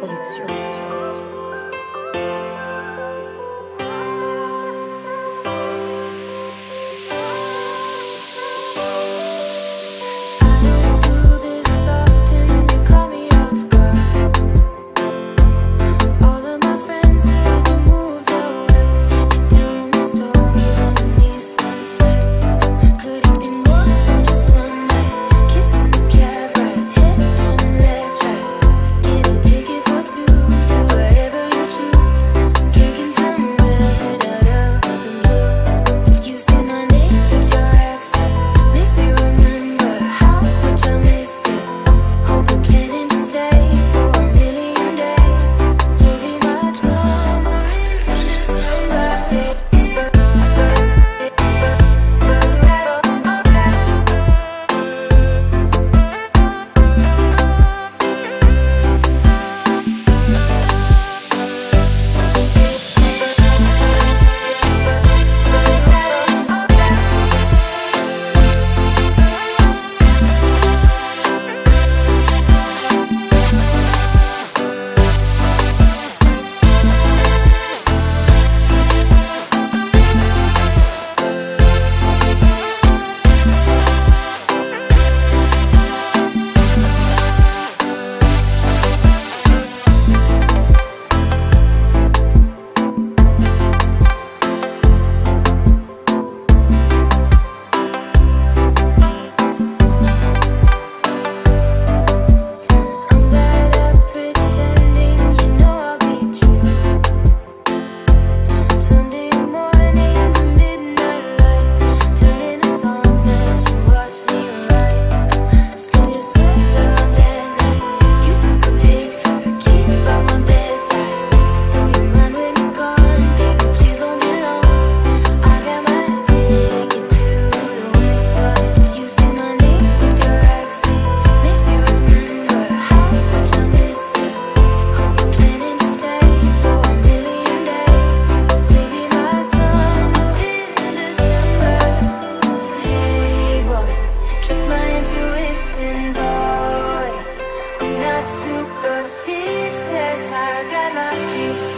production. I got lucky.